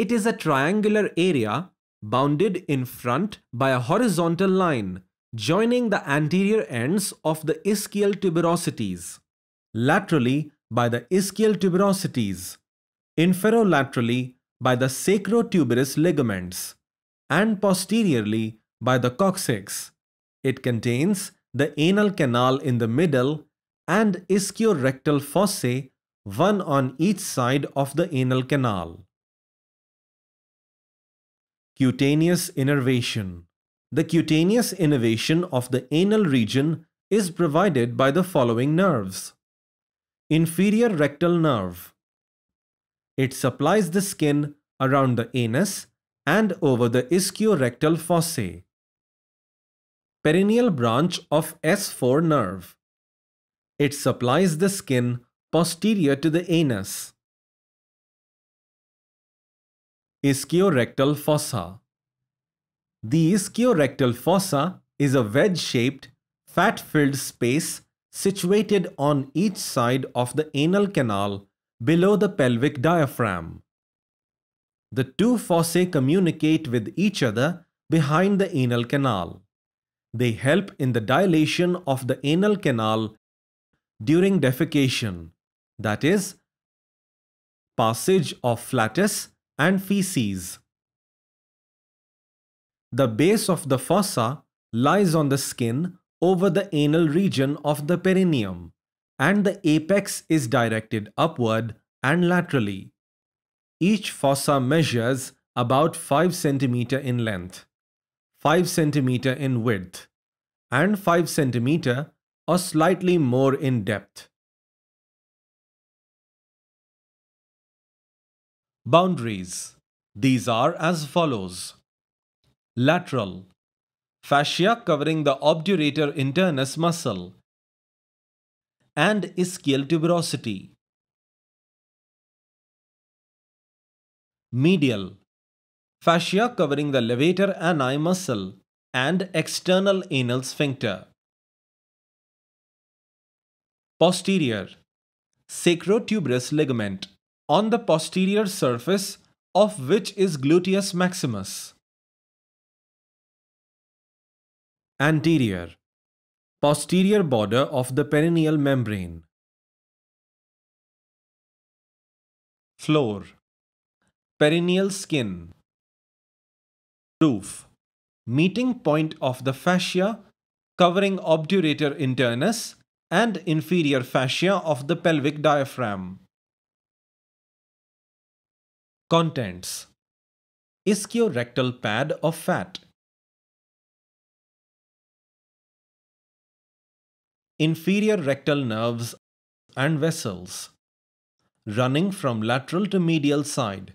It is a triangular area bounded in front by a horizontal line joining the anterior ends of the ischial tuberosities, laterally by the ischial tuberosities, inferolaterally by the sacrotuberous ligaments, and posteriorly by the coccyx. It contains the anal canal in the middle and ischiorectal fossae, one on each side of the anal canal. Cutaneous innervation the cutaneous innervation of the anal region is provided by the following nerves. Inferior rectal nerve. It supplies the skin around the anus and over the ischiorectal fossae. Perineal branch of S4 nerve. It supplies the skin posterior to the anus. Ischiorectal fossa. The ischiorectal fossa is a wedge-shaped, fat-filled space situated on each side of the anal canal below the pelvic diaphragm. The two fossae communicate with each other behind the anal canal. They help in the dilation of the anal canal during defecation, that is, passage of flatus and feces. The base of the fossa lies on the skin over the anal region of the perineum and the apex is directed upward and laterally. Each fossa measures about 5 cm in length, 5 cm in width, and 5 cm or slightly more in depth. Boundaries. These are as follows. Lateral. Fascia covering the obturator internus muscle and ischial tuberosity. Medial. Fascia covering the levator ani muscle and external anal sphincter. Posterior. Sacrotuberous ligament on the posterior surface of which is gluteus maximus. Anterior Posterior border of the perineal membrane. Floor Perineal skin Roof Meeting point of the fascia covering obturator internus and inferior fascia of the pelvic diaphragm. Contents. Ischiorectal pad of fat? Inferior rectal nerves and vessels, running from lateral to medial side.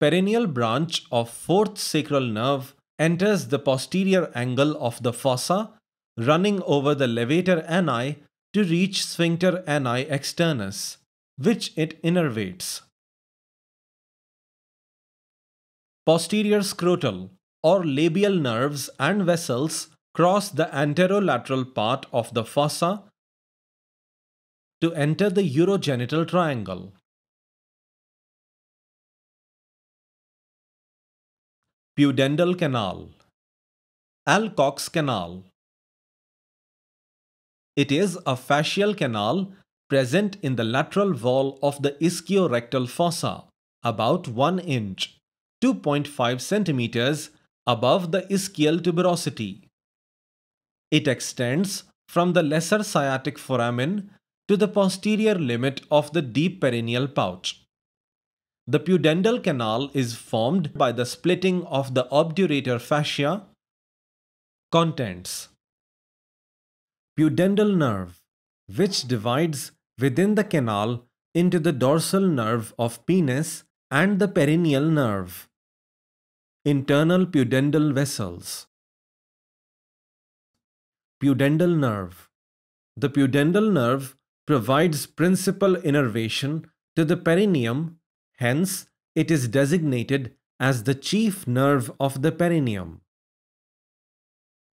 Perineal branch of fourth sacral nerve enters the posterior angle of the fossa, running over the levator ani to reach sphincter ani externus, which it innervates. Posterior scrotal or labial nerves and vessels cross the anterolateral part of the fossa to enter the urogenital triangle. Pudendal canal Alcock's canal It is a fascial canal present in the lateral wall of the ischiorectal fossa, about 1 inch, 2.5 centimeters above the ischial tuberosity. It extends from the lesser sciatic foramen to the posterior limit of the deep perineal pouch. The pudendal canal is formed by the splitting of the obturator fascia. Contents Pudendal nerve, which divides within the canal into the dorsal nerve of penis and the perineal nerve. Internal pudendal vessels. Pudendal nerve. The pudendal nerve provides principal innervation to the perineum, hence, it is designated as the chief nerve of the perineum.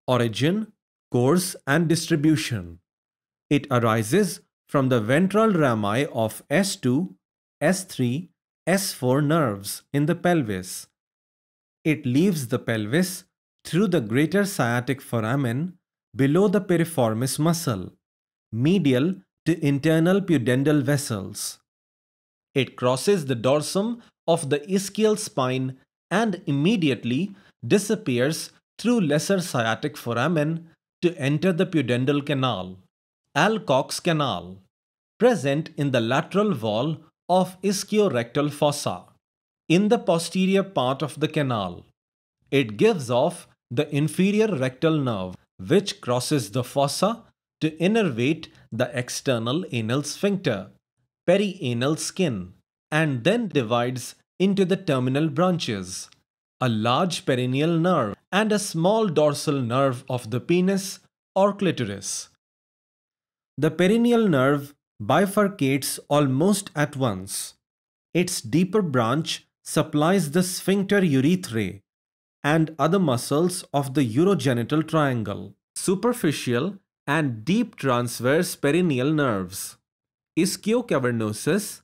Origin, course, and distribution. It arises from the ventral rami of S2 S3, S4 nerves in the pelvis. It leaves the pelvis through the greater sciatic foramen below the piriformis muscle, medial to internal pudendal vessels. It crosses the dorsum of the ischial spine and immediately disappears through lesser sciatic foramen to enter the pudendal canal, Alcock's canal, present in the lateral wall of ischiorectal fossa. In the posterior part of the canal, it gives off the inferior rectal nerve which crosses the fossa to innervate the external anal sphincter, perianal skin, and then divides into the terminal branches, a large perineal nerve and a small dorsal nerve of the penis or clitoris. The perineal nerve bifurcates almost at once. Its deeper branch supplies the sphincter urethrae and other muscles of the urogenital triangle, superficial and deep transverse perineal nerves, ischiocavernosus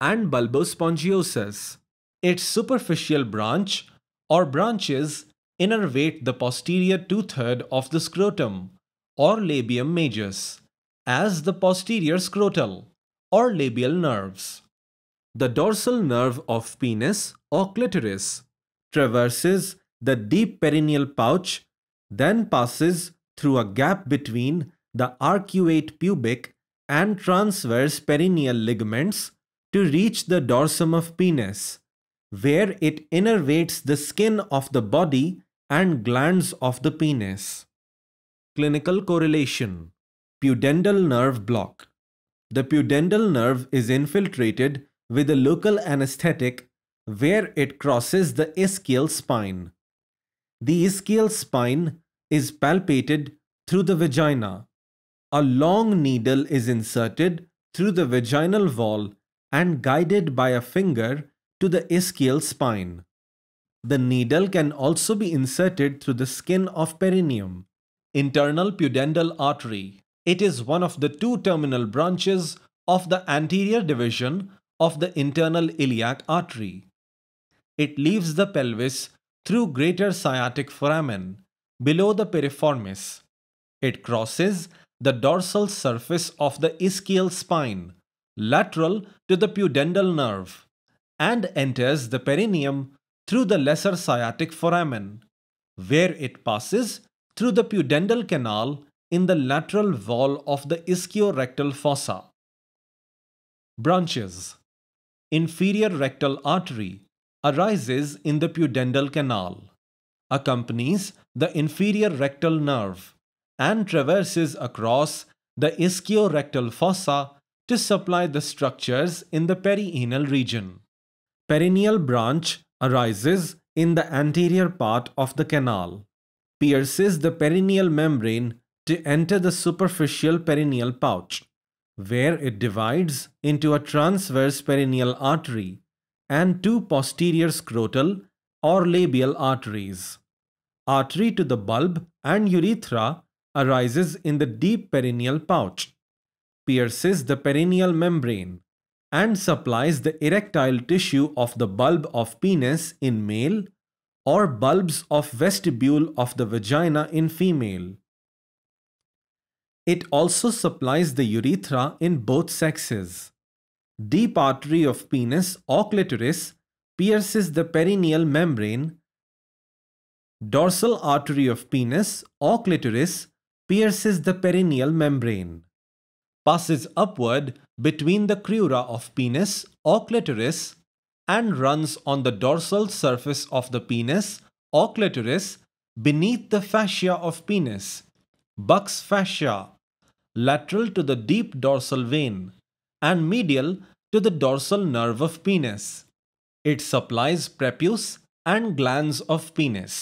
and bulbospongiosus. Its superficial branch or branches innervate the posterior two-third of the scrotum or labium majus as the posterior scrotal or labial nerves. The dorsal nerve of penis or clitoris traverses the deep perineal pouch, then passes through a gap between the arcuate pubic and transverse perineal ligaments to reach the dorsum of penis, where it innervates the skin of the body and glans of the penis. Clinical correlation Pudendal nerve block. The pudendal nerve is infiltrated with a local anesthetic where it crosses the ischial spine. The ischial spine is palpated through the vagina. A long needle is inserted through the vaginal wall and guided by a finger to the ischial spine. The needle can also be inserted through the skin of perineum. Internal pudendal artery. It is one of the two terminal branches of the anterior division of the internal iliac artery. It leaves the pelvis through greater sciatic foramen below the piriformis. It crosses the dorsal surface of the ischial spine lateral to the pudendal nerve and enters the perineum through the lesser sciatic foramen, where it passes through the pudendal canal in the lateral wall of the ischiorectal fossa. Branches Inferior rectal artery arises in the pudendal canal, accompanies the inferior rectal nerve, and traverses across the ischiorectal fossa to supply the structures in the perianal region. Perineal branch arises in the anterior part of the canal, pierces the perineal membrane to enter the superficial perineal pouch, where it divides into a transverse perineal artery and two posterior scrotal or labial arteries. Artery to the bulb and urethra arises in the deep perineal pouch, pierces the perineal membrane, and supplies the erectile tissue of the bulb of penis in male or bulbs of vestibule of the vagina in female. It also supplies the urethra in both sexes. Deep artery of penis or clitoris pierces the perineal membrane. Dorsal artery of penis or clitoris pierces the perineal membrane. Passes upward between the crura of penis or clitoris and runs on the dorsal surface of the penis or clitoris beneath the fascia of penis, Buck's fascia, lateral to the deep dorsal vein and medial to the dorsal nerve of penis. It supplies prepuce and glans of penis.